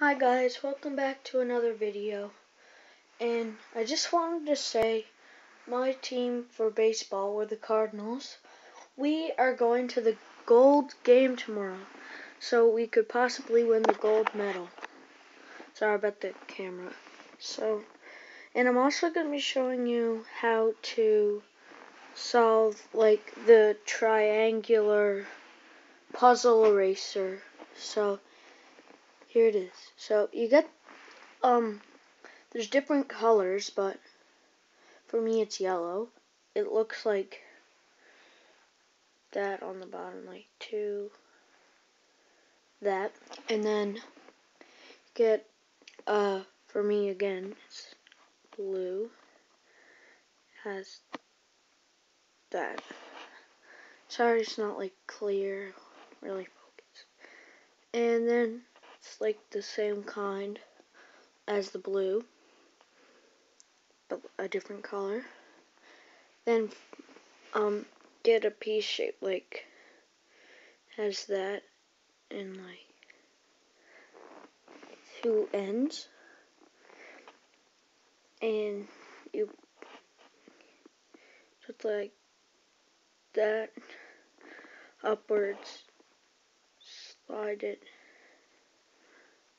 Hi guys, welcome back to another video. And I just wanted to say my team for baseball were the Cardinals. We are going to the gold game tomorrow. So we could possibly win the gold medal. Sorry about the camera. So and I'm also going to be showing you how to solve like the triangular puzzle eraser. So here it is. So you get, um, there's different colors, but for me it's yellow. It looks like that on the bottom, like two, that, and then get, uh, for me again, it's blue, has that. Sorry, it's not like clear, really focus. And then it's like the same kind as the blue, but a different color. Then um, get a piece shape like has that and like two ends and you just like that upwards slide it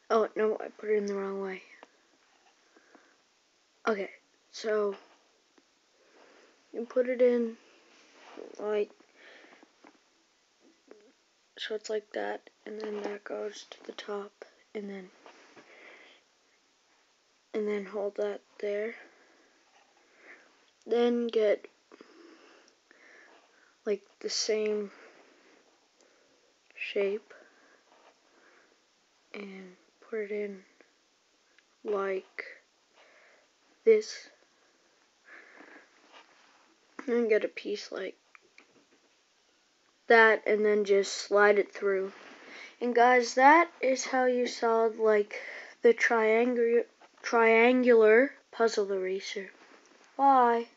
Oh, no, I put it in the wrong way. Okay, so you put it in like so it's like that and then that goes to the top and then and then hold that there then get like the same shape and put it in like this and get a piece like that and then just slide it through. And guys, that is how you solve like the triangular triangular puzzle eraser. Bye.